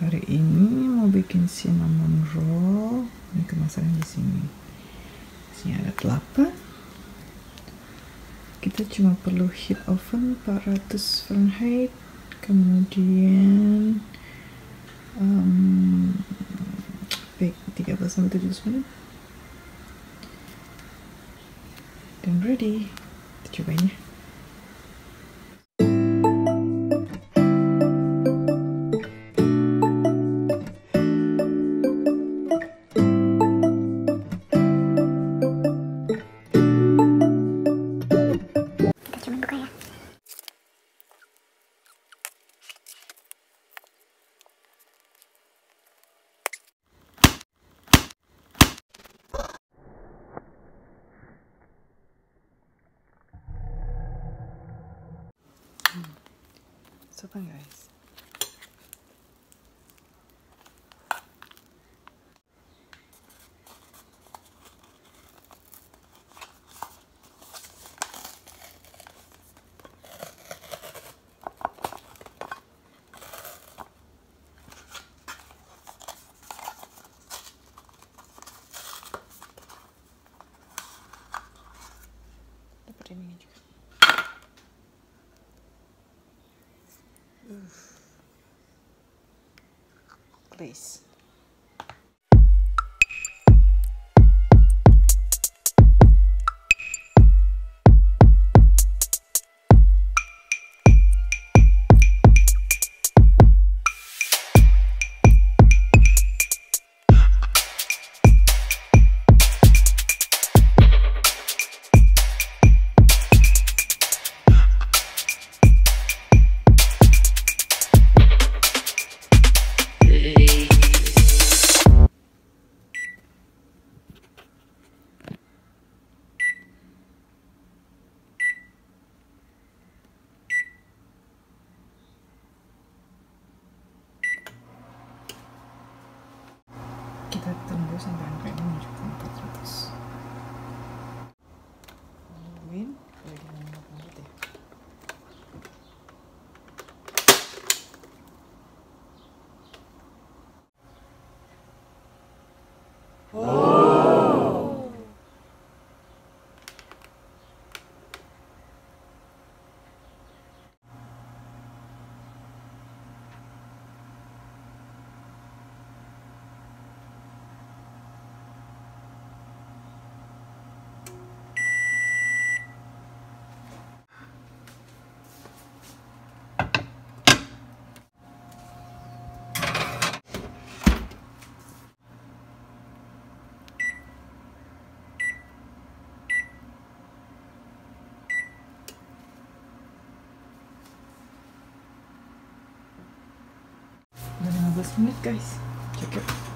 hari ini mau bikin cinnamon roll. Ini kemasannya di sini. Sini ada kelapa. Kita cuma perlu heat oven 400 Fahrenheit. Kemudian um, bake 13 sampai 17 menit. Dan ready. Kita cobain ya So fun, guys. place. Kita tunggu sampai angkanya menunjukkan 400 Last minute, guys. Check it.